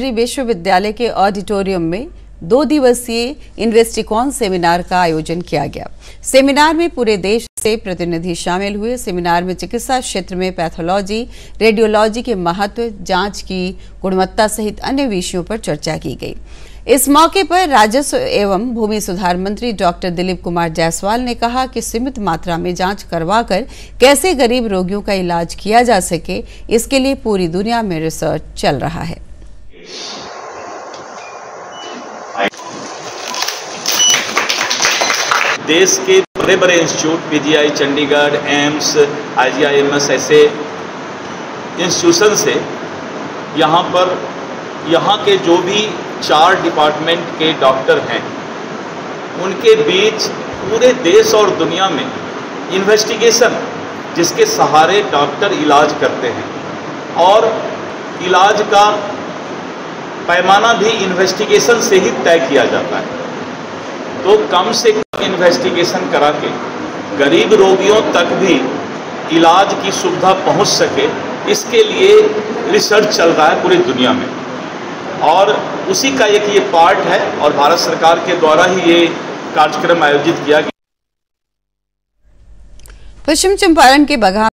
विश्वविद्यालय के ऑडिटोरियम में दो दिवसीय इन्वेस्टिकॉन सेमिनार का आयोजन किया गया। सेमिनार में पूरे देश से प्रतिनिधि शामिल हुए। सेमिनार में चिकित्सा क्षेत्र में पैथोलॉजी, रेडियोलॉजी के महत्व, जाँच की गुणवत्ता सहित अन्य विषयों पर चर्चा की गई। इस मौके पर राजस्व एवं भूमि सुधार मंत्री डॉक्टर दिलीप कुमार जायसवाल ने कहा कि सीमित मात्रा में जाँच करवाकर कैसे गरीब रोगियों का इलाज किया जा सके, इसके लिए पूरी दुनिया में रिसर्च चल रहा है। देश के बड़े बड़े institute PGI Chandigarh AIIMS IGIMS ऐसे इंस्टीट्यूशन से यहाँ पर, यहाँ के जो भी चार डिपार्टमेंट के डॉक्टर हैं, उनके बीच पूरे देश और दुनिया में इन्वेस्टिगेशन जिसके सहारे डॉक्टर इलाज करते हैं और इलाज का पैमाना भी इन्वेस्टिगेशन से ही तय किया जाता है। तो कम से कम इन्वेस्टिगेशन करा के गरीब रोगियों तक भी इलाज की सुविधा पहुँच सके, इसके लिए रिसर्च चल रहा है पूरी दुनिया में। और उसी का एक ये पार्ट है और भारत सरकार के द्वारा ही ये कार्यक्रम आयोजित किया गया। पश्चिम चंपारण के बघा